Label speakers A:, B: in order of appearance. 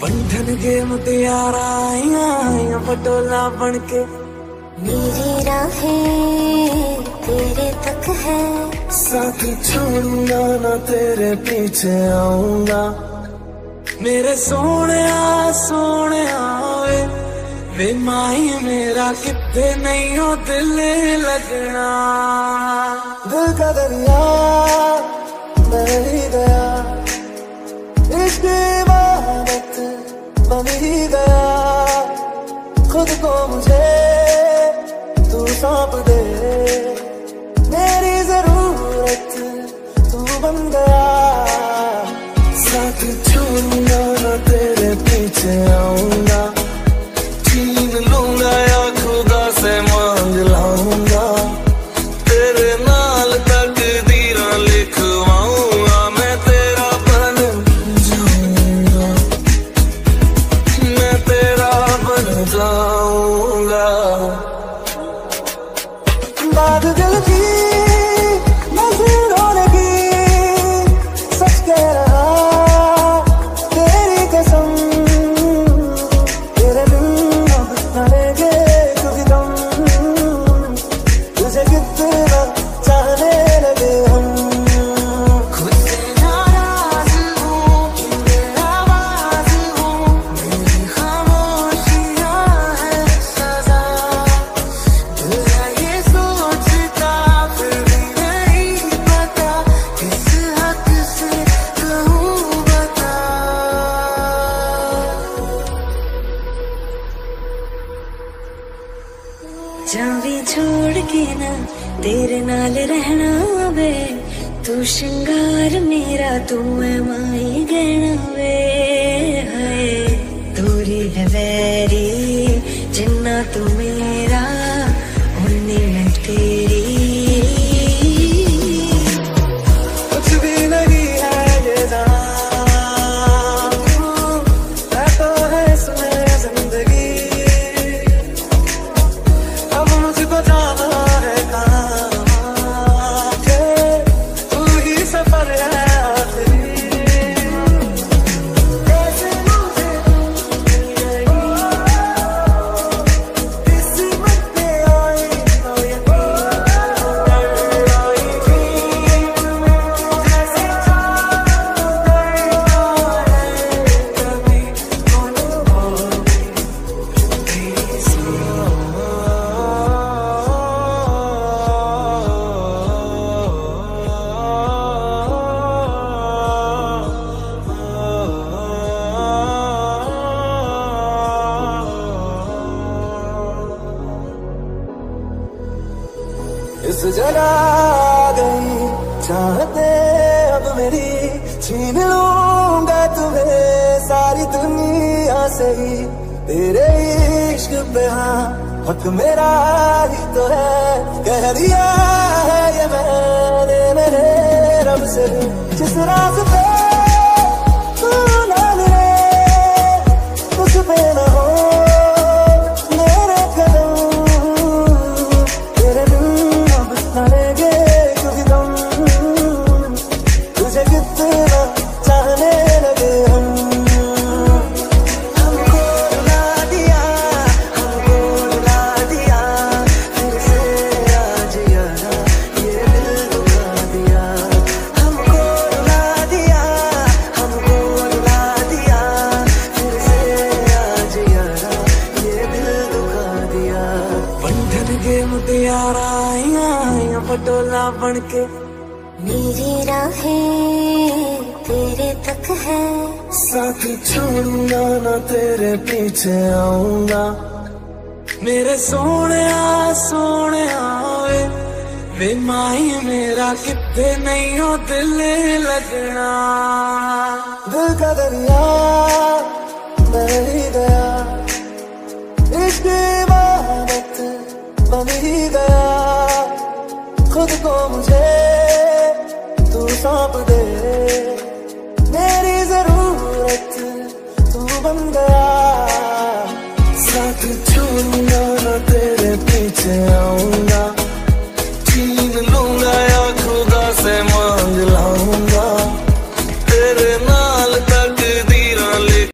A: बंधन के मुतियारा आइया पटोला बन के
B: मेरी राहें तेरे तक है।
A: साथ छोड़ूँगा ना तेरे पीछे आऊँगा। मेरे सोने सोने वे वे माही मेरा कितने नहीं हो दिल लगना। दिल का दरिया ही गया इश्क बन ही गया। खुद को मुझे तू सौंप दे। बात दिल की तेरे
B: नाल रहना वे, तू शिंगार मेरा, तू है माई गहना वे है तोरी
A: है वैरी इस गई चाहते अब मेरी छीन लूँगा तुम्हें सारी दुनिया से ही। तेरे इश्क पे हाँ हक मेरा ही तो है। कह दिया है ये मैंने मेरे रब से। जिस रास्ते मुतियारा आइया पटोला बन के
B: मेरी राहें तेरे तक है।
A: साथ छोड़ूँगा ना तेरे पीछे आऊँगा। मेरे सोने सोने वे वे माही मेरा कितने नहीं हो दिल लगना। दिल का दरिया बह ही ही गया। खुद को मुझे तू सौंप दे।